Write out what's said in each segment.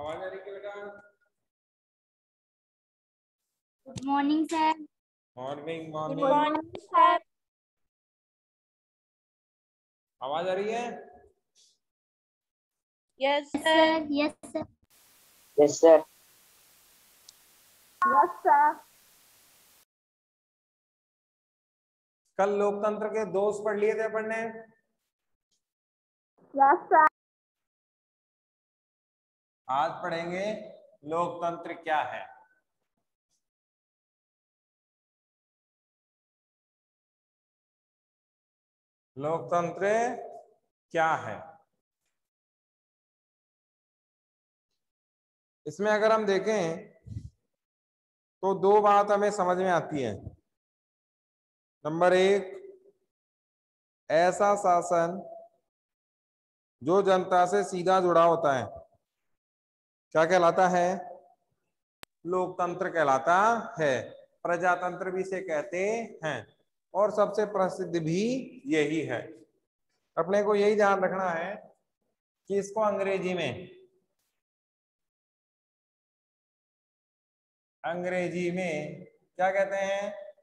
आवाज़ आ रही है बेटा? Good morning sir morning good morning sir आवाज़ आ रही है? Yes sir sir yes sir yes sir yes sir कल लोकतंत्र के दोष पढ़ लिए थे अपन ने? यस सर आज पढ़ेंगे लोकतंत्र क्या है। लोकतंत्र क्या है। इसमें अगर हम देखें तो दो बात हमें समझ में आती है। नंबर एक, ऐसा शासन जो जनता से सीधा जुड़ा होता है। क्या कहलाता है? लोकतंत्र कहलाता है। प्रजातंत्र भी से कहते हैं। और सबसे प्रसिद्ध भी यही है। अपने को यही ध्यान रखना है कि इसको अंग्रेज़ी में अंग्रेज़ी में क्या कहते हैं?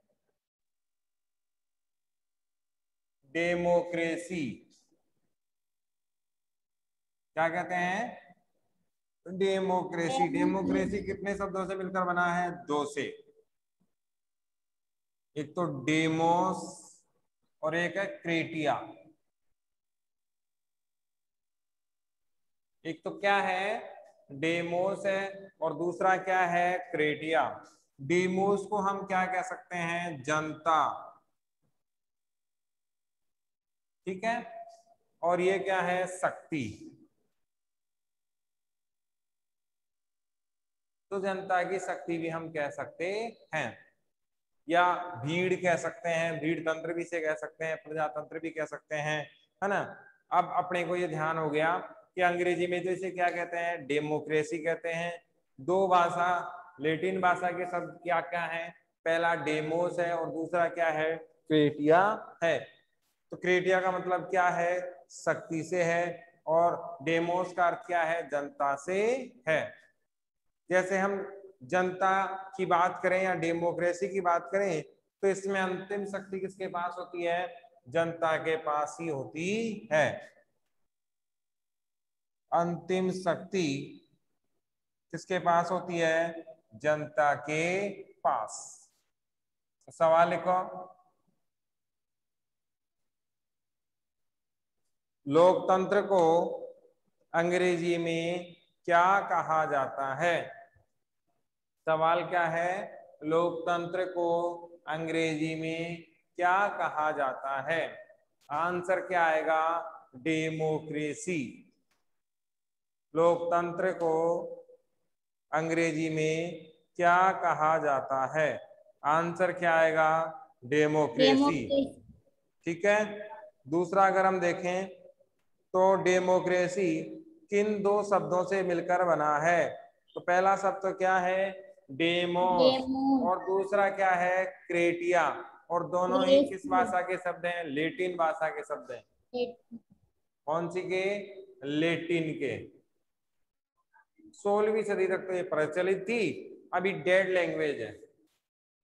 डेमोक्रेसी। क्या कहते हैं? डेमोक्रेसी डेमोक्रेसी कितने शब्दों से मिलकर बना है? दो से। एक तो डेमोस और एक है क्रेटिया। एक तो क्या है? डेमोस है और दूसरा क्या है? क्रेटिया। डेमोस को हम क्या कह सकते हैं? जनता। ठीक है? और ये क्या है? शक्ति। तो जनता की शक्ति भी हम कह सकते हैं। या भीड़ कह सकते हैं, भीड़ तंत्र भी से कह सकते हैं, प्रजातंत्र भी कह सकते हैं, है ना? अब अपने को ये ध्यान हो गया कि अंग्रेज़ी में तो इसे क्या कहते हैं? डेमोक्रेसी कहते हैं। दो भाषा, लेटिन भाषा के शब्द क्या क्या है? पहला डेमोस है और दूसरा क्या है? क्रेटिया है। तो क्रेटिया का मतलब क्या है? शक्ति से है और डेमोस का अर्थ क्या है? जनता से है। जैसे हम जनता की बात करें या डेमोक्रेसी की बात करें तो इसमें अंतिम शक्ति किसके पास होती है? जनता के पास ही होती है। अंतिम शक्ति किसके पास होती है? जनता के पास। सवाल लिखो लोकतंत्र को अंग्रेज़ी में क्या कहा जाता है? सवाल क्या है? लोकतंत्र को अंग्रेज़ी में क्या कहा जाता है? आंसर क्या आएगा? डेमोक्रेसी। लोकतंत्र को अंग्रेज़ी में क्या कहा जाता है? आंसर क्या आएगा? डेमोक्रेसी। ठीक है? दूसरा अगर हम देखें तो डेमोक्रेसी किन दो शब्दों से मिलकर बना है? तो पहला शब्द तो क्या है? डेमोस। डेमो और दूसरा क्या है? क्रेटिया। और दोनों ही किस भाषा के शब्द हैं? लेटिन भाषा के शब्द हैं। कौन सी के? लेटिन के। सोलहवीं सदी तक तो ये प्रचलित थी। अभी डेड लैंग्वेज है।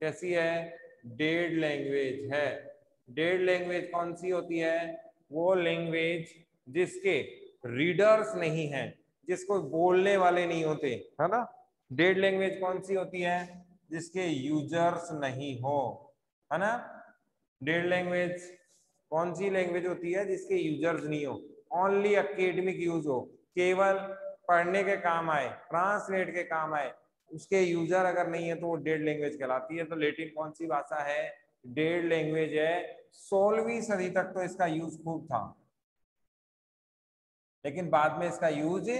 कैसी है? डेड लैंग्वेज है। डेड लैंग्वेज कौन सी होती है? वो लैंग्वेज जिसके रीडर्स नहीं है जिसको बोलने वाले नहीं होते है ना? डेड लैंग्वेज कौन सी होती है? जिसके यूज़र्स नहीं हो, है ना? डेड लैंग्वेज कौन सी लैंग्वेज होती है जिसके यूज़र्स नहीं हो? ओनली अकेडमिक यूज़ हो। केवल पढ़ने के काम आए ट्रांसलेट के काम आए। उसके यूज़र अगर नहीं है तो वो डेड लैंग्वेज कहलाती है। तो लेटिन कौन सी भाषा है? डेड लैंग्वेज है। सोलहवीं सदी तक तो इसका यूज़ खूब था। लेकिन बाद में इसका यूज़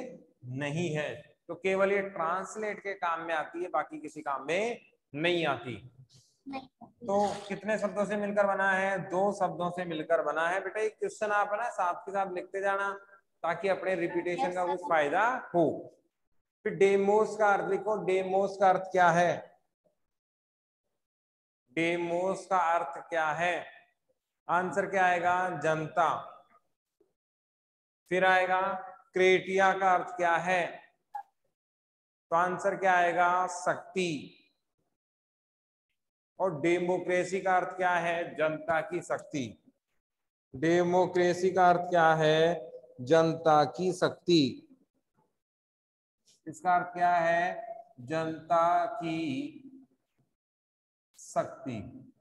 नहीं है। तो केवल ये ट्रांसलेट के काम में आती है बाकी किसी काम में नहीं आती। तो कितने शब्दों से मिलकर बना है? दो शब्दों से मिलकर बना है। बेटा ये क्वेश्चन आप है ना साथ के साथ लिखते जाना ताकि अपने रिपीटेशन का कुछ फ़ायदा हो। फिर डेमोस का अर्थ लिखो। डेमोस का अर्थ क्या है? डेमोस का अर्थ क्या है? आंसर क्या आएगा? जनता। फिर आएगा क्रेटिया का अर्थ क्या है? तो आंसर क्या आएगा? शक्ति। और डेमोक्रेसी का अर्थ क्या है? जनता की शक्ति। डेमोक्रेसी का अर्थ क्या है? जनता की शक्ति। इसका अर्थ क्या है? जनता की शक्ति।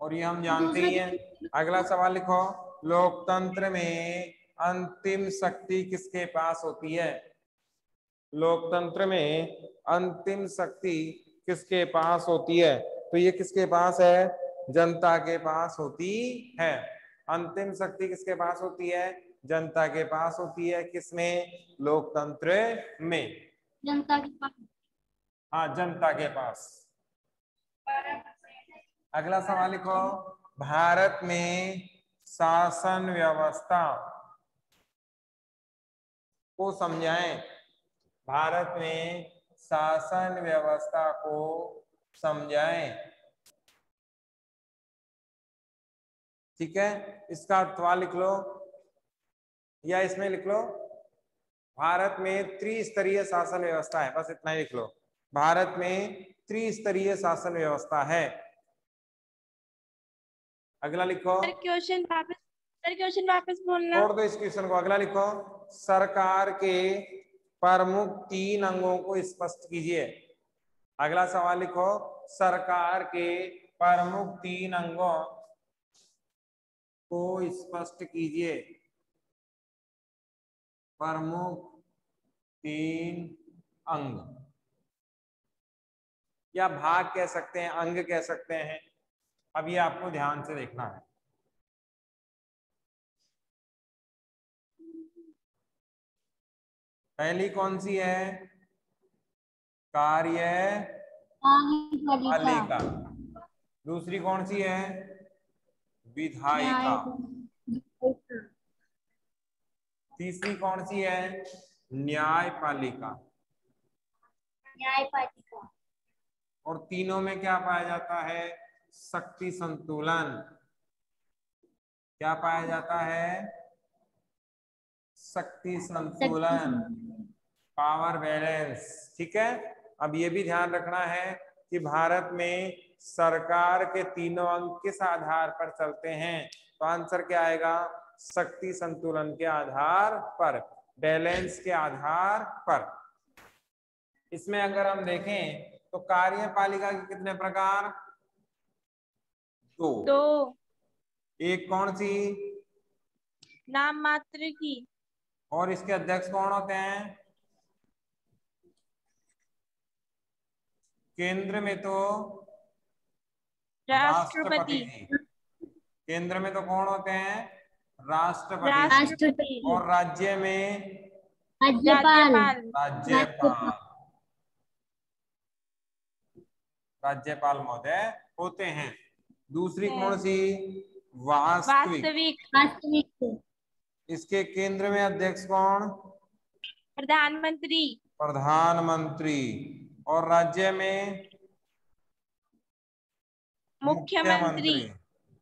और ये हम जानते ही हैं। अगला सवाल लिखो। लोकतंत्र में अंतिम शक्ति किसके पास होती है? लोकतंत्र में अंतिम शक्ति किसके पास होती है? तो ये किसके पास है? जनता के पास होती है। अंतिम शक्ति किसके पास होती है? जनता के पास होती है किसमें? लोकतंत्र में। जनता के पास। हाँ जनता के पास। अगला सवाल लिखो। भारत में शासन व्यवस्था को समझाएँ। भारत में शासन व्यवस्था को समझाएँ। ठीक है? इसका अर्थवा लिख लो। या इसमें लिख लो। भारत में त्रिस्तरीय शासन व्यवस्था है। बस इतना ही लिख लो। भारत में त्रिस्तरीय शासन व्यवस्था है। अगला लिखो। क्वेश्चन वापस क्वेश्चन वापस बोलना। छोड़ दो इस क्वेश्चन को। अगला लिखो। सरकार के प्रमुख तीन अंगों को स्पष्ट कीजिए। अगला सवाल लिखो, सरकार के प्रमुख तीन अंगों को स्पष्ट कीजिए। प्रमुख तीन अंग। या भाग कह सकते हैं, अंग कह सकते हैं। अब ये आपको ध्यान से देखना है। पहली कौन सी है? कार्य कार्यपालिका पालिका दूसरी कौन सी है? विधायिका। तीसरी कौन सी है? न्यायपालिका। न्यायपालिका। और तीनों में क्या पाया जाता है? शक्ति संतुलन। क्या पाया जाता है? शक्ति संतुलन। पावर बैलेंस ठीक है? अब ये भी ध्यान रखना है कि भारत में सरकार के तीनों अंग किस आधार पर चलते हैं? तो आंसर क्या आएगा? शक्ति संतुलन के आधार पर बैलेंस के आधार पर। इसमें अगर हम देखें तो कार्यपालिका के कितने प्रकार? दो। दो। एक कौन सी? नाम मात्र की। और इसके अध्यक्ष कौन होते हैं? केंद्र में तो राष्ट्रपति। केंद्र में तो कौन होते हैं? राष्ट्रपति। राष्ट्रपति। और राज्य में? राज्यपाल। राज्यपाल। राज्यपाल महोदय होते हैं। दूसरी कौन सी? वास्तविक। वास्तविक। इसके केंद्र में अध्यक्ष कौन? प्रधानमंत्री। प्रधानमंत्री। और राज्य में मुख्यमंत्री।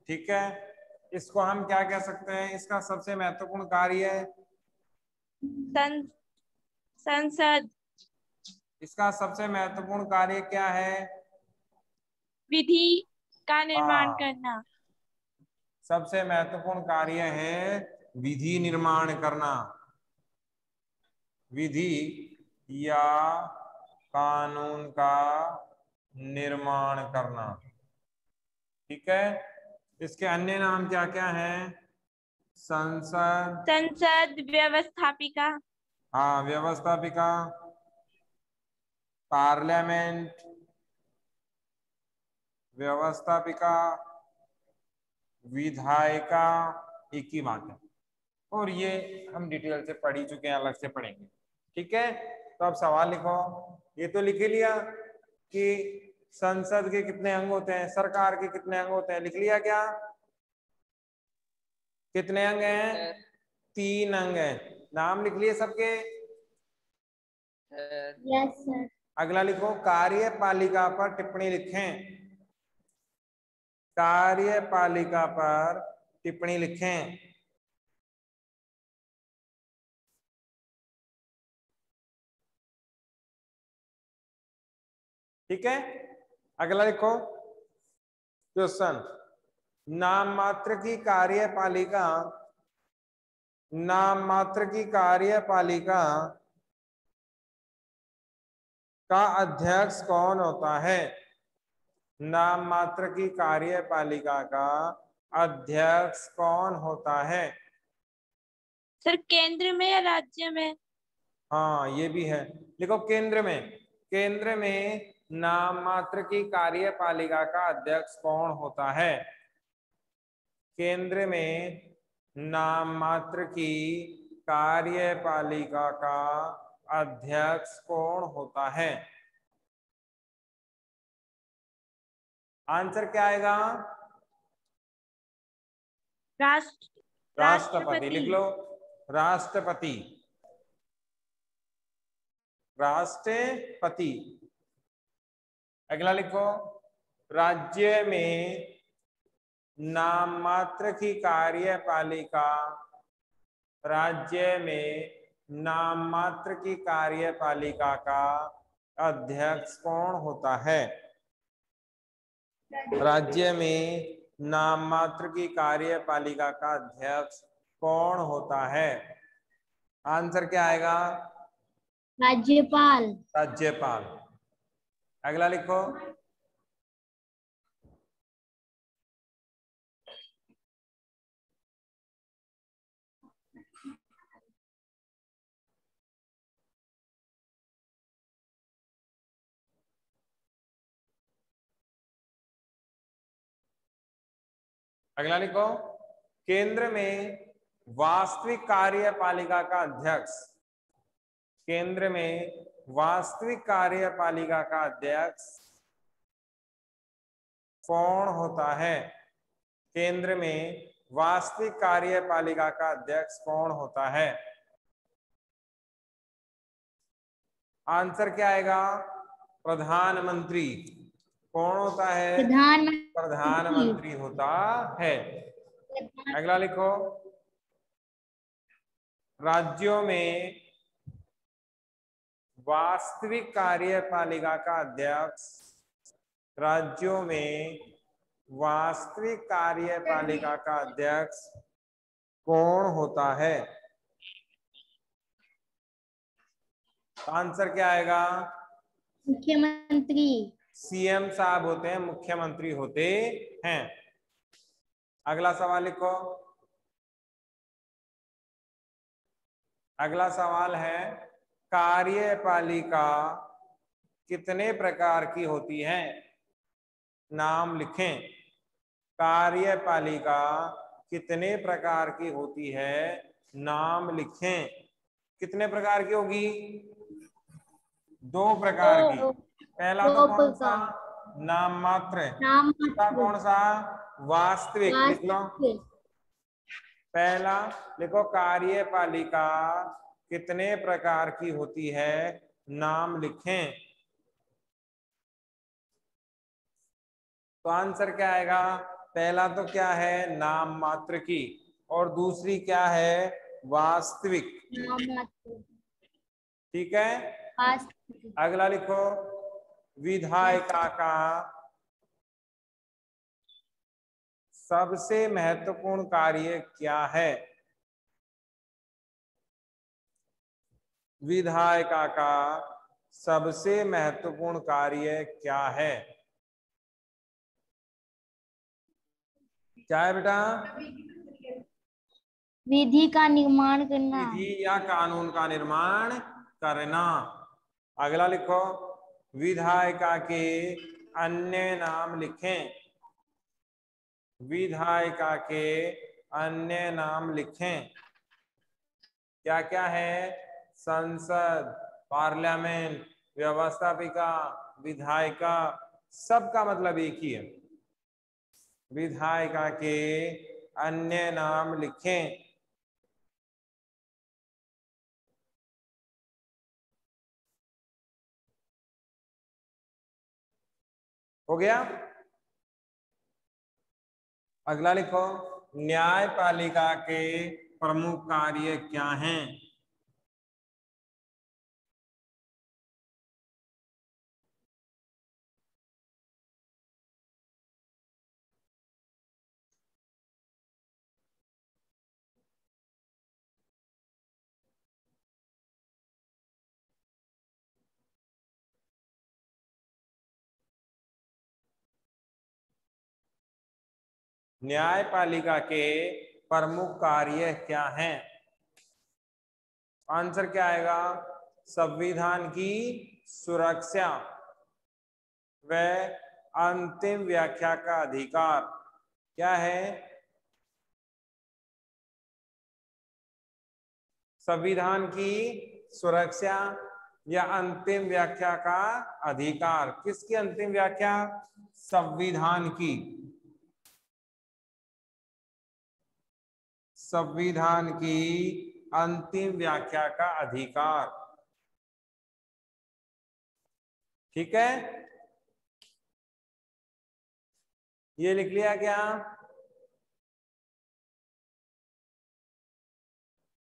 ठीक है? इसको हम क्या कह सकते हैं? इसका सबसे महत्वपूर्ण कार्य है। सं, संसद। इसका सबसे महत्वपूर्ण कार्य क्या है? विधि का निर्माण हाँ। करना। सबसे महत्वपूर्ण कार्य है विधि निर्माण करना। विधि या कानून का निर्माण करना। ठीक है? इसके अन्य नाम क्या क्या हैं? संसद। संसद व्यवस्थापिका। हाँ व्यवस्थापिका। पार्लियामेंट। व्यवस्थापिका। विधायिका। एक ही बात है। और ये हम डिटेल से पढ़ ही चुके हैं अलग से पढ़ेंगे। ठीक है? तो अब सवाल लिखो। ये तो लिख लिया कि संसद के कितने अंग होते हैं सरकार के कितने अंग होते हैं लिख लिया क्या? कितने अंग हैं? तीन अंग हैं। नाम लिख लिए सबके? यस सर अगला लिखो कार्यपालिका पर टिप्पणी लिखें। कार्यपालिका पर टिप्पणी लिखें। ठीक है? अगला लिखो। क्वेश्चन नाम मात्र की कार्यपालिका नाम मात्र की कार्यपालिका का अध्यक्ष कौन होता है? नाम मात्र की कार्यपालिका का अध्यक्ष कौन होता है? सर केंद्र में या राज्य में? हाँ ये भी है। देखो केंद्र में। केंद्र में नाम मात्र की कार्यपालिका का अध्यक्ष कौन होता है? केंद्र में नाम मात्र की कार्यपालिका का अध्यक्ष कौन होता है? आंसर क्या आएगा? राष्ट्र राष्ट्रपति लिख लो। राष्ट्रपति। राष्ट्रपति। अगला लिखो। राज्य में नाम मात्र की कार्यपालिका राज्य में नाम मात्र की कार्यपालिका का अध्यक्ष कौन होता है? राज्य में नाम मात्र की कार्यपालिका का अध्यक्ष कौन होता है? आंसर क्या आएगा? राज्यपाल। राज्यपाल। अगला लिखो। अगला लिखो। केंद्र में वास्तविक कार्यपालिका का अध्यक्ष। केंद्र में वास्तविक कार्यपालिका का अध्यक्ष कौन होता है? केंद्र में वास्तविक कार्यपालिका का अध्यक्ष कौन होता है? आंसर क्या आएगा? प्रधानमंत्री। कौन होता है? प्रधानमंत्री। होता है। अगला लिखो। राज्यों में वास्तविक कार्यपालिका का अध्यक्ष राज्यों में वास्तविक कार्यपालिका का अध्यक्ष कौन होता है? आंसर क्या आएगा? मुख्यमंत्री। सीएम साहब होते हैं मुख्यमंत्री होते हैं। अगला सवाल लिखो। अगला सवाल है कार्यपालिका कितने प्रकार की होती है? नाम लिखें। कार्यपालिका कितने प्रकार की होती है? नाम लिखें। कितने प्रकार की होगी? दो प्रकार की। पहला तो कौन सा? नाम मात्र। दूसरा कौन सा? वास्तविक। लिख लो। पहला लिखो कार्यपालिका कितने प्रकार की होती है? नाम लिखें। तो आंसर क्या आएगा? पहला तो क्या है? नाम मात्र की। और दूसरी क्या है? वास्तविक। ठीक है? अगला लिखो। विधायिका का सबसे महत्वपूर्ण कार्य क्या है? विधायिका का सबसे महत्वपूर्ण कार्य क्या है? क्या है बेटा? विधि का निर्माण करना। विधि या कानून का निर्माण करना। अगला लिखो। विधायिका के अन्य नाम लिखें। विधायिका के अन्य नाम लिखें। क्या क्या है? संसद, पार्लियामेंट, व्यवस्थापिका, विधायिका, सबका मतलब एक ही है। विधायिका के अन्य नाम लिखें। हो गया? अगला लिखो। न्यायपालिका के प्रमुख कार्य क्या हैं? न्यायपालिका के प्रमुख कार्य क्या हैं? आंसर क्या आएगा? संविधान की सुरक्षा व अंतिम व्याख्या का अधिकार। क्या है? संविधान की सुरक्षा या अंतिम व्याख्या का अधिकार। किसकी अंतिम व्याख्या? संविधान की। संविधान की अंतिम व्याख्या का अधिकार। ठीक है? ये लिख लिया क्या?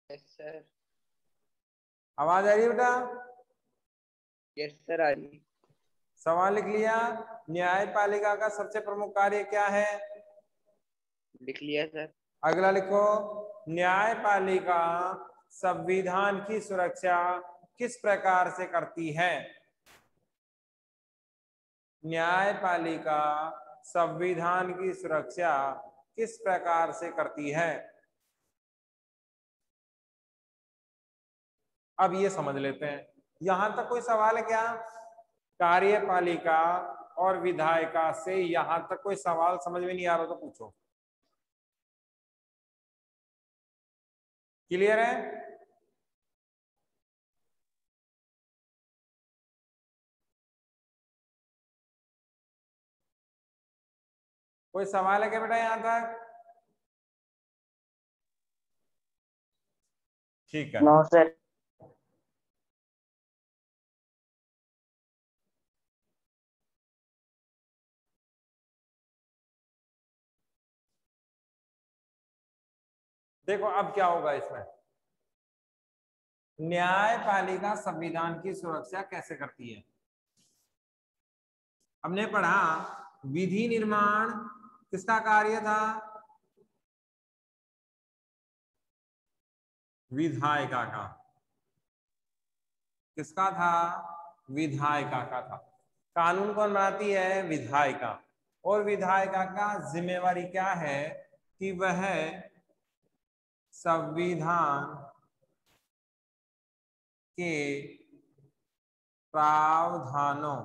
यस सर आवाज़ आ रही है बेटा? यस सर आ रही सवाल लिख लिया। न्यायपालिका का सबसे प्रमुख कार्य क्या है? लिख लिया सर अगला लिखो, न्यायपालिका संविधान की सुरक्षा किस प्रकार से करती है? न्यायपालिका संविधान की सुरक्षा किस प्रकार से करती है? अब ये समझ लेते हैं। यहाँ तक कोई सवाल है क्या? कार्यपालिका और विधायिका से यहाँ तक कोई सवाल समझ में नहीं आ रहा तो पूछो। क्लियर है? कोई सवाल है क्या बेटा यहाँ तक? ठीक है। नो सर देखो, अब क्या होगा इसमें? न्यायपालिका संविधान की सुरक्षा कैसे करती है? हमने पढ़ा, विधि निर्माण किसका कार्य था? विधायिका का। किसका था? विधायिका का था। कानून कौन बनाती है? विधायिका। और विधायिका का जिम्मेवारी क्या है कि वह संविधान के प्रावधानों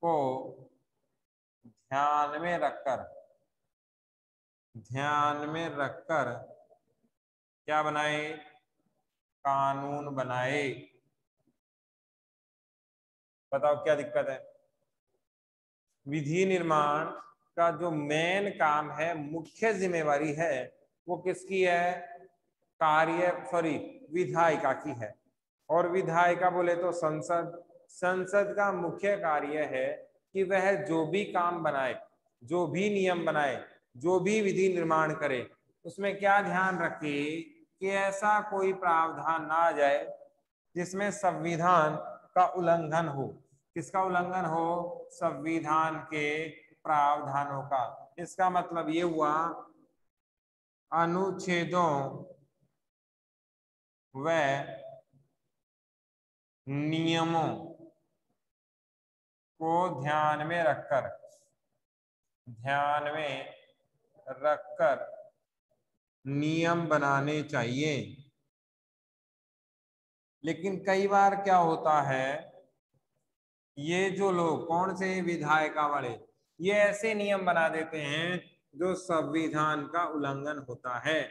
को ध्यान में रखकर, ध्यान में रखकर क्या बनाए? कानून बनाए। बताओ क्या दिक्कत है? विधि निर्माण का जो मेन काम है, मुख्य जिम्मेवारी है वो किसकी है? कार्य सॉरी विधायिका की है। और विधायिका बोले तो संसद संसद का मुख्य कार्य है कि वह जो भी काम बनाए, जो भी नियम बनाए, जो भी विधि निर्माण करे, उसमें क्या ध्यान रखे कि ऐसा कोई प्रावधान ना आ जाए जिसमें संविधान का उल्लंघन हो। किसका उल्लंघन हो? संविधान के प्रावधानों का। इसका मतलब ये हुआ अनुच्छेदों व नियमों को ध्यान में रखकर, ध्यान में रखकर नियम बनाने चाहिए। लेकिन कई बार क्या होता है, ये जो लोग, कौन से विधायिका वाले, ये ऐसे नियम बना देते हैं जो संविधान का उल्लंघन होता है।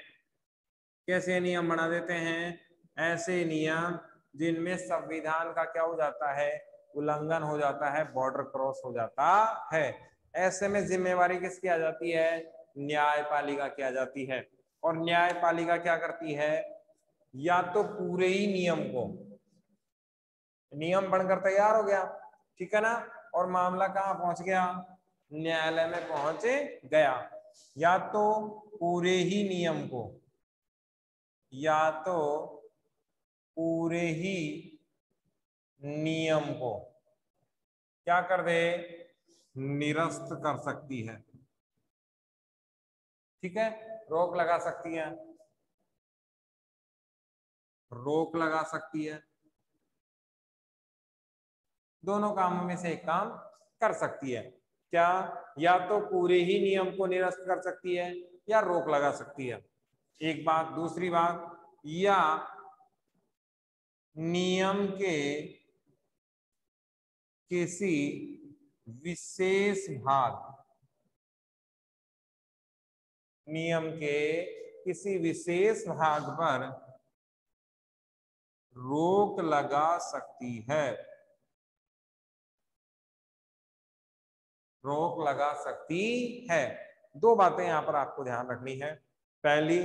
कैसे नियम बना देते हैं? ऐसे नियम जिनमें संविधान का क्या हो जाता है? उल्लंघन हो जाता है बॉर्डर क्रॉस हो जाता है। ऐसे में जिम्मेवारी किसकी आ जाती है? न्यायपालिका की आ जाती है। और न्यायपालिका क्या करती है? या तो पूरे ही नियम को। नियम बनकर तैयार हो गया। ठीक है ना? और मामला कहाँ पहुँच गया? न्यायालय में पहुँच गया। या तो पूरे ही नियम को, या तो पूरे ही नियम को। क्या कर दे? निरस्त कर सकती है। ठीक है? रोक लगा सकती है। रोक लगा सकती है। दोनों कामों में से एक काम कर सकती है। क्या या तो पूरे ही नियम को निरस्त कर सकती है या रोक लगा सकती है? एक बात, दूसरी बात, या नियम के किसी विशेष भाग, नियम के किसी विशेष भाग पर रोक लगा सकती है? रोक लगा सकती है। दो बातें यहाँ पर आपको ध्यान रखनी है। पहली,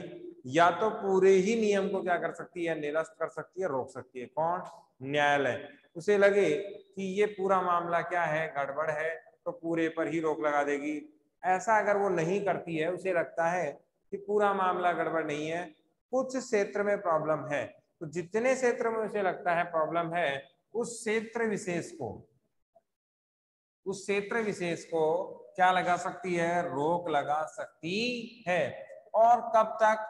या तो पूरे ही नियम को क्या कर सकती है? निरस्त कर सकती है, रोक सकती है। कौन? न्यायालय। उसे लगे कि ये पूरा मामला क्या है? गड़बड़ है तो पूरे पर ही रोक लगा देगी। ऐसा अगर वो नहीं करती है, उसे लगता है कि पूरा मामला गड़बड़ नहीं है। कुछ क्षेत्र में प्रॉब्लम है। तो जितने क्षेत्र में उसे लगता है प्रॉब्लम है, उस क्षेत्र विशेष को उस क्षेत्र विशेष को क्या लगा सकती है? रोक लगा सकती है। और कब तक?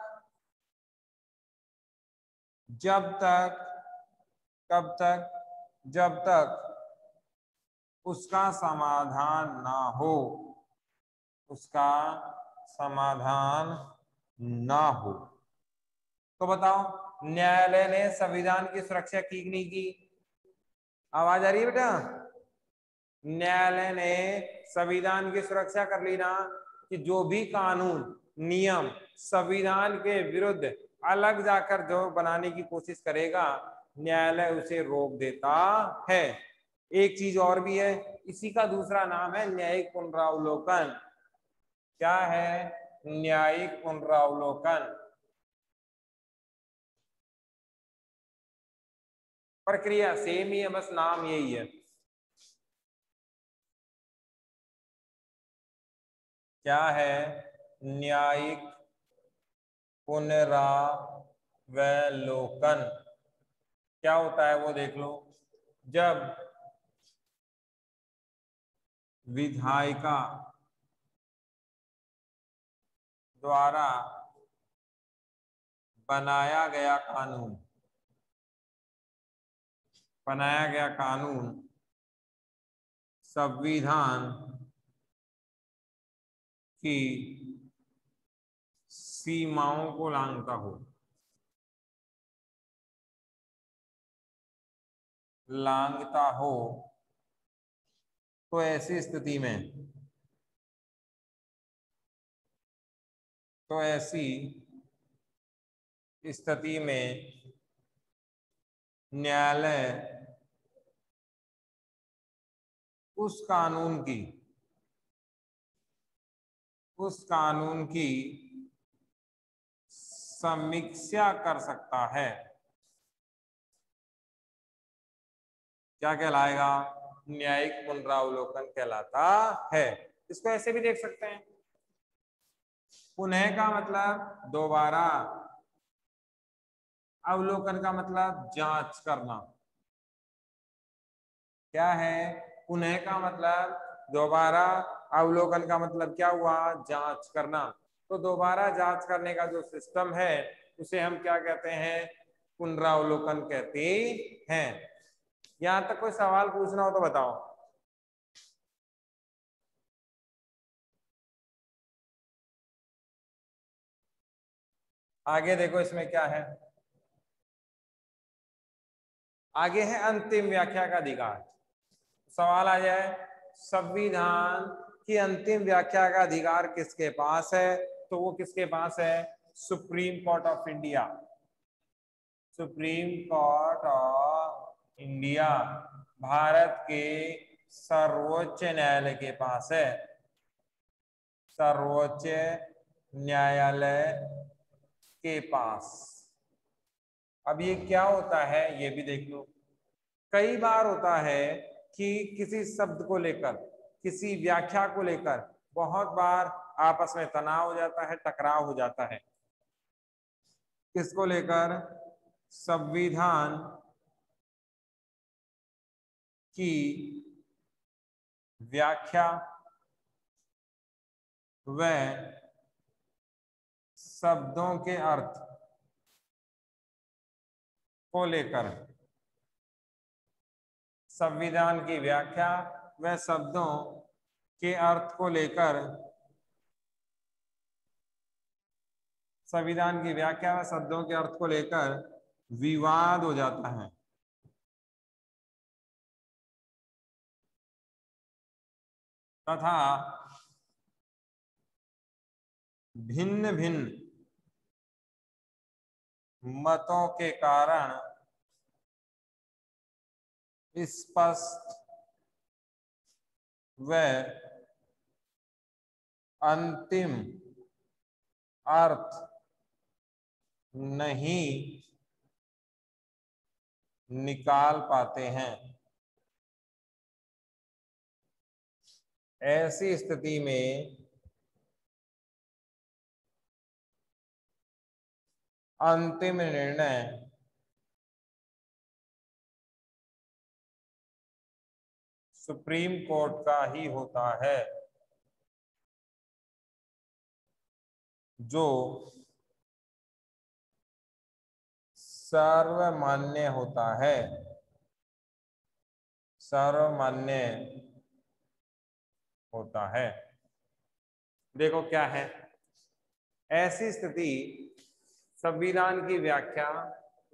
जब तक, कब तक, जब तक उसका समाधान ना हो, उसका समाधान ना हो। तो बताओ, न्यायालय ने संविधान की सुरक्षा की नहीं की? आवाज़ आ रही है बेटा? न्यायालय ने संविधान की सुरक्षा कर ली ना कि जो भी कानून, नियम संविधान के विरुद्ध अलग जाकर जो बनाने की कोशिश करेगा, न्यायालय उसे रोक देता है। एक चीज़ और भी है, इसी का दूसरा नाम है न्यायिक पुनरावलोकन। क्या है न्यायिक पुनरावलोकन? प्रक्रिया सेम ही है, बस नाम यही है। क्या है? न्यायिक पुनरावलोकन। क्या होता है वो देख लो। जब विधायिका द्वारा बनाया गया कानून, बनाया गया कानून, संविधान की सीमाओं को लांघता हो। लांघता हो तो ऐसी स्थिति में तो ऐसी स्थिति में न्यायालय उस कानून की उस कानून की समीक्षा कर सकता है। क्या कहलाएगा? न्यायिक पुनरावलोकन कहलाता है। इसको ऐसे भी देख सकते हैं। पुनः का मतलब दोबारा। अवलोकन का मतलब जाँच करना। क्या है? पुनः का मतलब दोबारा अवलोकन का मतलब क्या हुआ? जाँच करना। तो दोबारा जाँच करने का जो सिस्टम है, उसे हम क्या कहते हैं? पुनरावलोकन कहते हैं। यहाँ तक कोई सवाल पूछना हो तो बताओ। आगे देखो इसमें क्या है। आगे है अंतिम व्याख्या का अधिकार। सवाल आ जाए, संविधान की अंतिम व्याख्या का अधिकार किसके पास है? तो वो किसके पास है? Supreme court of India. Supreme court of India Bharat के सर्वोच्च न्यायालय के पास है। सर्वोच्च न्यायालय के पास। अब ये क्या होता है, ये भी देख लो। कई बार होता है कि किसी शब्द को लेकर किसी व्याख्या को लेकर बहुत बार आपस में तनाव हो जाता है, टकराव हो जाता है। किसको लेकर? संविधान की व्याख्या व शब्दों के अर्थ को लेकर। संविधान की व्याख्या व शब्दों के अर्थ को लेकर संविधान की व्याख्या व शब्दों के अर्थ को लेकर विवाद हो जाता है। तथा भिन्न भिन्न मतों के कारण स्पष्ट व अंतिम अर्थ नहीं निकाल पाते हैं। ऐसी स्थिति में अंतिम निर्णय सुप्रीम कोर्ट का ही होता है। जो सर्वमान्य होता है। सर्वमान्य होता है। देखो क्या है। ऐसी स्थिति, संविधान की व्याख्या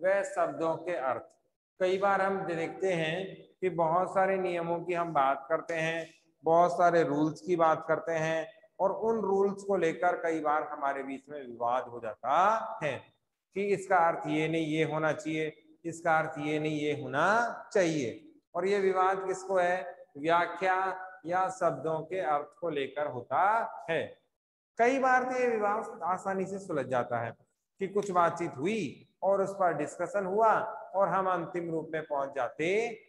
व शब्दों के अर्थ। कई बार हम देखते हैं कि बहुत सारे नियमों की हम बात करते हैं, बहुत सारे रूल्स की बात करते हैं और उन रूल्स को लेकर कई बार हमारे बीच में विवाद हो जाता है कि इसका अर्थ ये नहीं, ये होना चाहिए, इसका अर्थ ये नहीं, ये होना चाहिए। और ये विवाद किसको है? व्याख्या या शब्दों के अर्थ को लेकर होता है। कई बार तो ये विवाद आसानी से सुलझ जाता है कि कुछ बातचीत हुई और उस पर डिस्कशन हुआ और हम अंतिम रूप में पहुँच जाते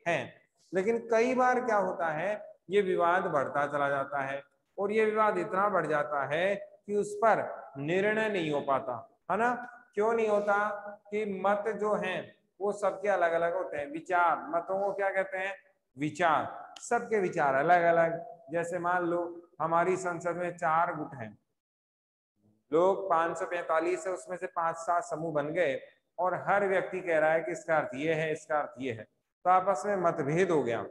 हैं। लेकिन कई बार क्या होता है, ये विवाद बढ़ता चला जाता है और ये विवाद इतना बढ़ जाता है कि उस पर निर्णय नहीं हो पाता, है ना? क्यों नहीं होता कि मत जो है, वो सबके अलग अलग होते हैं। विचार, मतों को क्या कहते हैं? विचार। सबके विचार अलग अलग जैसे मान लो, हमारी संसद में चार गुट हैं। लोग 545 है उसमें से पाँच सात समूह बन गए और हर व्यक्ति कह रहा है कि इसका अर्थ ये है, इसका अर्थ ये है। तो आपस में मतभेद हो गया।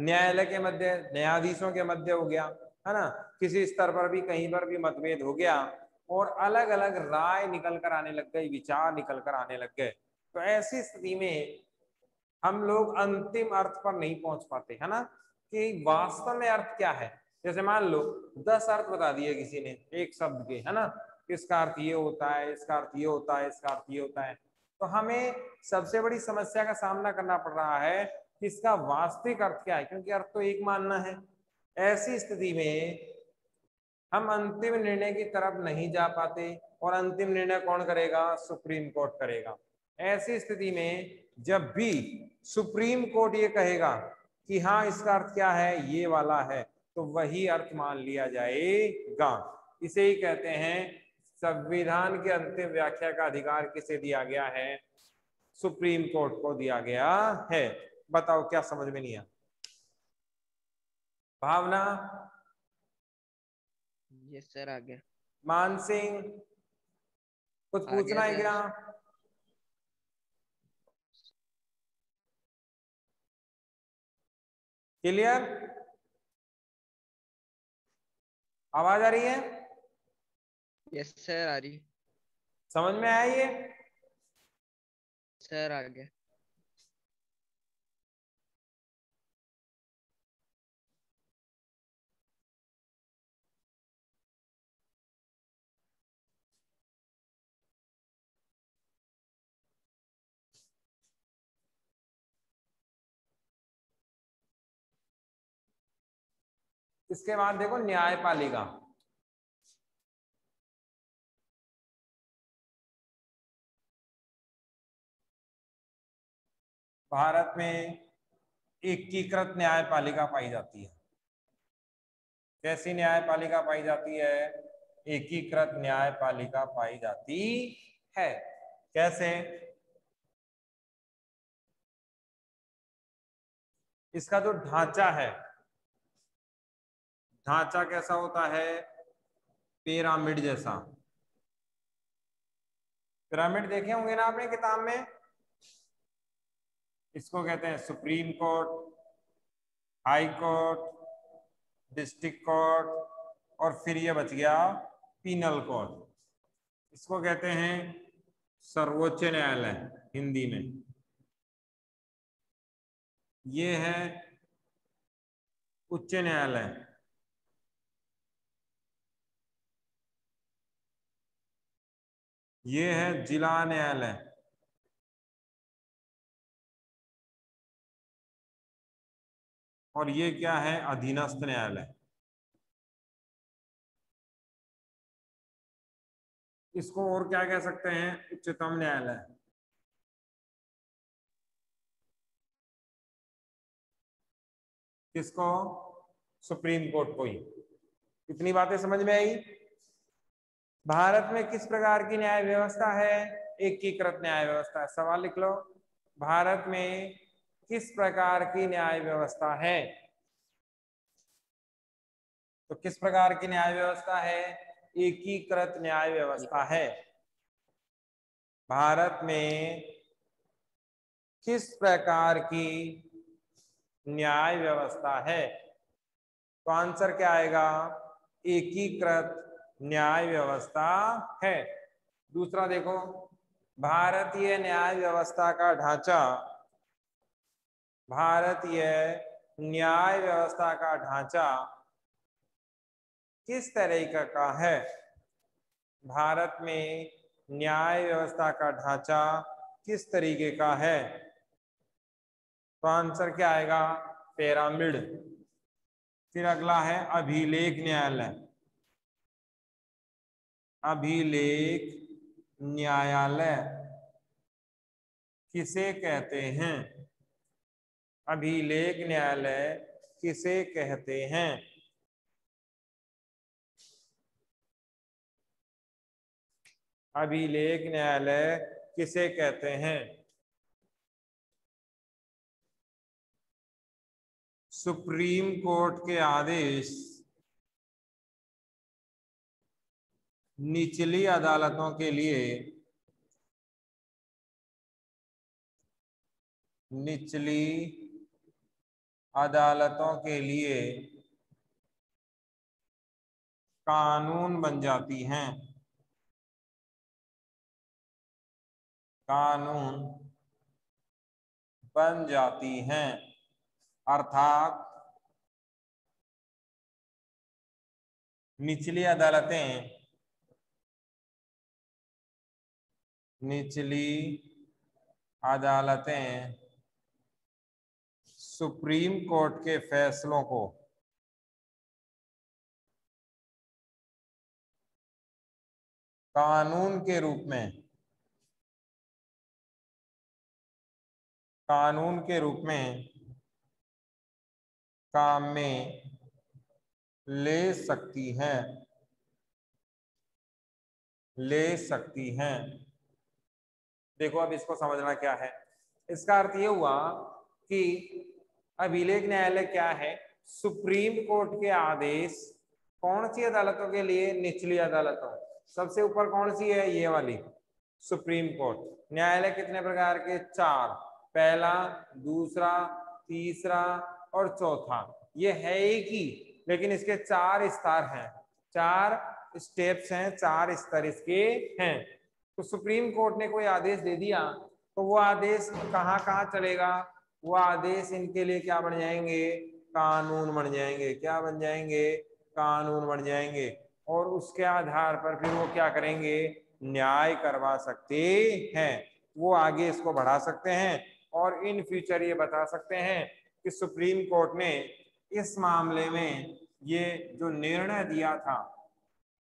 न्यायालय के मध्य, न्यायाधीशों के मध्य हो गया, है ना? किसी स्तर पर भी, कहीं पर भी मतभेद हो गया और अलग अलग राय निकल कर आने लग गई, विचार निकल कर आने लग गए। तो ऐसी स्थिति में हम लोग अंतिम अर्थ पर नहीं पहुँच पाते, है ना? कि वास्तव में अर्थ क्या है? जैसे मान लो, दस अर्थ बता दिए किसी ने, एक शब्द के, है ना? इसका अर्थ ये होता है, इसका अर्थ ये होता है, इसका अर्थ ये होता है। तो हमें सबसे बड़ी समस्या का सामना करना पड़ रहा है कि इसका वास्तविक अर्थ क्या है, क्योंकि अर्थ तो एक मानना है। ऐसी स्थिति में हम अंतिम निर्णय की तरफ़ नहीं जा पाते और अंतिम निर्णय कौन करेगा? सुप्रीम कोर्ट करेगा। ऐसी स्थिति में जब भी सुप्रीम कोर्ट ये कहेगा कि हाँ इसका अर्थ क्या है? ये वाला है तो वही अर्थ मान लिया जाएगा। इसे ही कहते हैं संविधान के अंतिम व्याख्या का अधिकार किसे दिया गया है? सुप्रीम कोर्ट को दिया गया है। बताओ क्या समझ में नहीं आया? भावना? यस सर आ गया। मान सिंह? कुछ पूछना है क्या? क्लियर आवाज़ आ रही है? यस सर आ रही समझ में आया ये? सर आ गया। इसके बाद देखो न्यायपालिका। भारत में एकीकृत न्यायपालिका पाई जाती है। कैसी न्यायपालिका पाई जाती है? एकीकृत न्यायपालिका पाई जाती है। कैसे? इसका जो ढांचा है, ढांचा कैसा होता है? पिरामिड जैसा। पिरामिड देखे होंगे ना आपने किताब में? इसको कहते हैं supreme court, high court, district court, और फिर ये बच गया पीनल कोर्ट। इसको कहते हैं सर्वोच्च न्यायालय हिंदी में। ये है उच्च न्यायालय। ये है जिला न्यायालय। और ये क्या है? अधीनस्थ न्यायालय। इसको और क्या कह सकते हैं? उच्चतम न्यायालय। किसको? सुप्रीम कोर्ट को ही। इतनी बातें समझ में आई? भारत में किस प्रकार की न्याय व्यवस्था है? एकीकृत न्याय व्यवस्था सवाल लिख लो। भारत में किस प्रकार की न्याय व्यवस्था है? तो किस प्रकार की न्याय व्यवस्था है? एकीकृत न्याय व्यवस्था है। भारत में किस प्रकार की न्याय व्यवस्था है? तो आंसर क्या आएगा? एकीकृत न्याय व्यवस्था है। दूसरा देखो, भारतीय न्याय व्यवस्था का ढांचा भारतीय न्याय व्यवस्था का ढांचा किस तरह का है? भारत में न्याय व्यवस्था का ढांचा किस तरीके का है? तो आंसर क्या आएगा? पिरामिड। फिर अगला है अभिलेख न्यायालय। अभिलेख न्यायालय किसे कहते हैं? अभिलेख न्यायालय किसे कहते हैं? अभिलेख न्यायालय किसे कहते हैं? सुप्रीम कोर्ट के आदेश। निचली अदालतों के लिए। निचली अदालतों के लिए कानून बन जाती हैं। कानून बन जाती हैं। अर्थात निचली अदालतें निचली अदालतें सुप्रीम कोर्ट के फैसलों को। कानून के रूप में। कानून के रूप में काम में ले सकती हैं। ले सकती हैं। देखो अब इसको समझना क्या है। इसका अर्थ ये हुआ कि अभिलेख न्यायालय क्या है? सुप्रीम कोर्ट के आदेश कौन सी अदालतों के लिए निचली अदालतों? सबसे ऊपर कौन सी है? ये वाली। Supreme court. न्यायालय कितने प्रकार के? चार। पहला, दूसरा, तीसरा और चौथा। ये है एक ही, लेकिन इसके चार स्तर हैं। चार स्टेप्स हैं, चार स्तर इसके हैं। तो सुप्रीम कोर्ट ने कोई आदेश दे दिया तो वो आदेश कहाँ कहाँ चलेगा? वो आदेश इनके लिए क्या बन जाएँगे? कानून बन जाएँगे। क्या बन जाएँगे? कानून बन जाएँगे। और उसके आधार पर फिर वो क्या करेंगे? न्याय करवा सकते हैं। वो आगे इसको बढ़ा सकते हैं और इन फ्यूचर ये बता सकते हैं कि सुप्रीम कोर्ट ने इस मामले में ये जो निर्णय दिया था,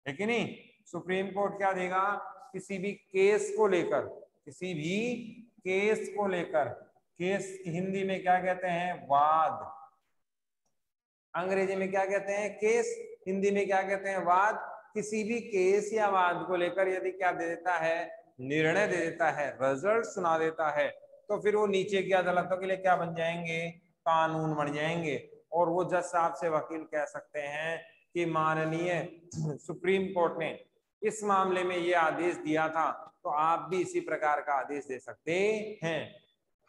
है कि नहीं? सुप्रीम कोर्ट क्या देगा? किसी भी केस को लेकर, किसी भी केस को लेकर केस हिंदी में क्या कहते हैं? वाद। अंग्रेज़ी में क्या कहते हैं? केस। हिंदी में क्या कहते हैं? वाद। किसी भी केस या वाद को लेकर यदि क्या दे देता है? निर्णय दे देता है। रिज़ल्ट सुना देता है। तो फिर वो नीचे की अदालतों के लिए क्या बन जाएँगे? कानून बन जाएँगे। और वो जज साहब से वकील कह सकते हैं कि माननीय सुप्रीम कोर्ट ने इस मामले में ये आदेश दिया था तो आप भी इसी प्रकार का आदेश दे सकते हैं।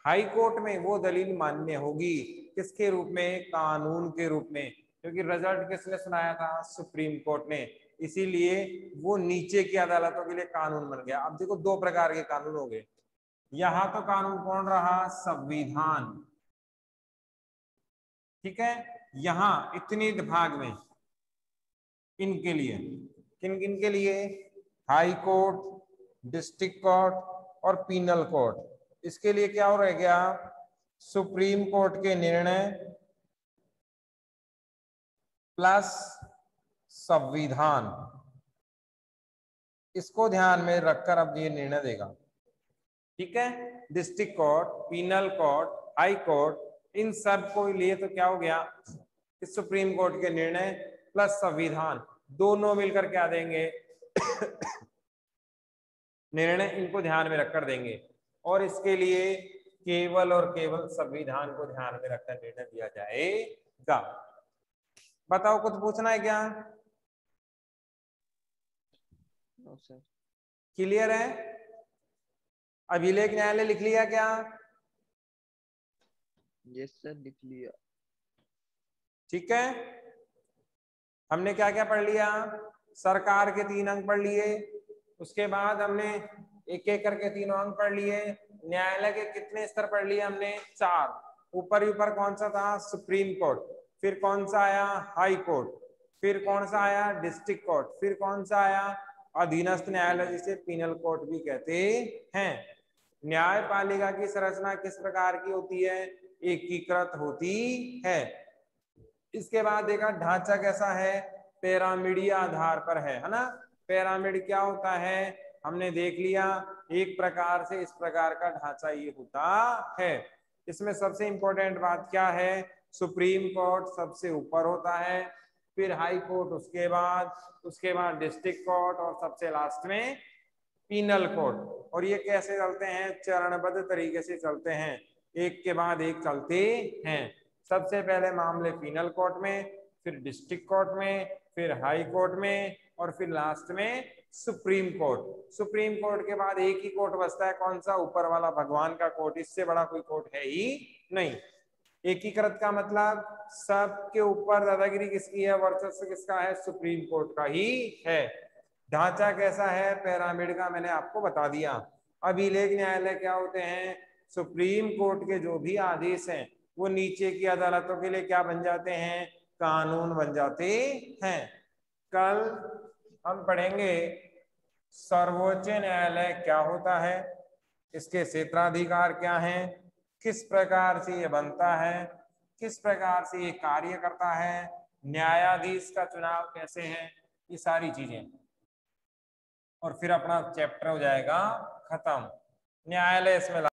हाई कोर्ट में वो दलील मान्य होगी। किसके रूप में? कानून के रूप में। क्योंकि रिज़ल्ट किसने सुनाया था? सुप्रीम कोर्ट ने। इसीलिए वो नीचे की अदालतों के लिए कानून बन गया। अब देखो, दो प्रकार के कानून हो गए। यहाँ तो कानून कौन रहा? संविधान। ठीक है? यहाँ इतने भाग में। इनके लिए। किन किन के लिए? हाई कोर्ट डिस्ट्रिक्ट कोर्ट और पीनल कोर्ट। इसके लिए क्या हो रह गया? सुप्रीम कोर्ट के निर्णय प्लस संविधान। इसको ध्यान में रखकर अब ये निर्णय देगा। ठीक है? District court, penal court, high court, इन सबको लिए तो क्या हो गया? इस सुप्रीम कोर्ट के निर्णय प्लस संविधान। दोनों मिलकर क्या देंगे? निर्णय इनको ध्यान में रखकर देंगे। और इसके लिए केवल और केवल संविधान को ध्यान में रखकर निर्णय दिया जाएगा। बताओ कुछ पूछना है क्या? क्लियर है? अभिलेख न्यायालय लिख लिया क्या? यस सर लिख लिया। ठीक है? हमने क्या क्या पढ़ लिया? सरकार के तीन अंक पढ़ लिए। उसके बाद हमने एक एक करके तीनों अंक पढ़ लिए, न्यायालय के कितने स्तर पढ़ लिए हमने? चार। ऊपर ही ऊपर कौन सा था? Supreme court. फिर कौन सा आया? High court. फिर कौन सा आया? District court. फिर कौन सा आया? अधीनस्थ न्यायालय, जिसे पीनल कोर्ट भी कहते हैं। न्यायपालिका की संरचना किस प्रकार की होती है? एकीकृत होती है। इसके बाद देखा, ढांचा कैसा है? पैरामिडीय आधार पर है है ना? पैरामिड क्या होता है? हमने देख लिया, एक प्रकार से इस प्रकार का ढांचा ये होता है। इसमें सबसे इंपॉर्टेंट बात क्या है? सुप्रीम कोर्ट सबसे ऊपर होता है, फिर हाई कोर्ट उसके बाद उसके बाद डिस्ट्रिक्ट कोर्ट और सबसे लास्ट में पीनल कोर्ट और ये कैसे चलते हैं? चरणबद्ध तरीके से चलते हैं। एक के बाद एक चलते हैं। सबसे पहले मामले पीनल कोर्ट में, फिर डिस्ट्रिक्ट कोर्ट में फिर हाई कोर्ट में और फिर लास्ट में सुप्रीम कोर्ट। सुप्रीम कोर्ट के बाद एक ही कोर्ट बसता है, कौन सा? ऊपर वाला, भगवान का कोर्ट। इससे बड़ा कोई कोर्ट है ही नहीं। एकीकृत का मतलब सबके ऊपर दादागिरी किसकी है, वर्चस्व किसका है? सुप्रीम कोर्ट का ही है। ढांचा कैसा है? पैरामिड का मैंने आपको बता दिया। अभिलेख न्यायालय क्या होते हैं? सुप्रीम कोर्ट के जो भी आदेश हैं, वो नीचे की अदालतों के लिए क्या बन जाते हैं? कानून बन जाते हैं। कल हम पढ़ेंगे, सर्वोच्च न्यायालय क्या होता है? इसके क्षेत्राधिकार क्या हैं? किस प्रकार से ये बनता है? किस प्रकार से ये कार्य करता है? न्यायाधीश का चुनाव कैसे है? ये सारी चीज़ें। और फिर अपना चैप्टर हो जाएगा खत्म। न्यायालय इसमें